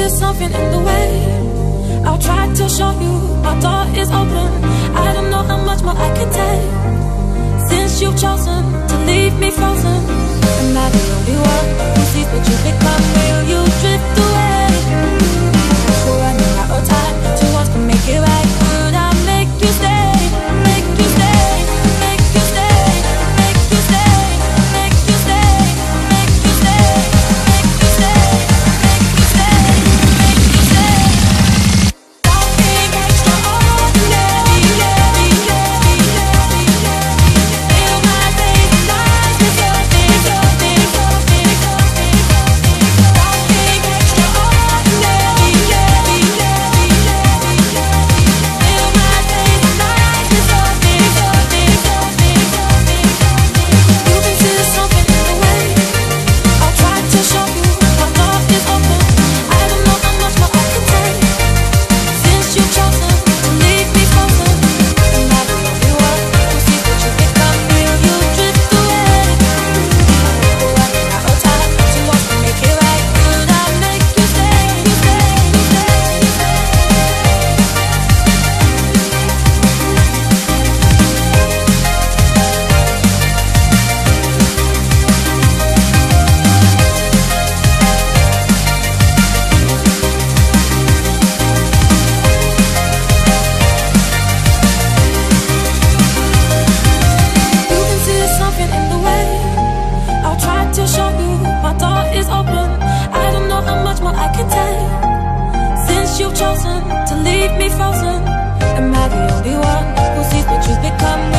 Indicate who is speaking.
Speaker 1: is something in the way. I'll try to show you. My door is open. I don't know how much more I can take. Since you've chosen to leave me frozen. Am I the only one who sees what you become? to show you my door is open. I don't know how much more I can take. Since you've chosen to leave me frozen, am I the only one who sees what you've become?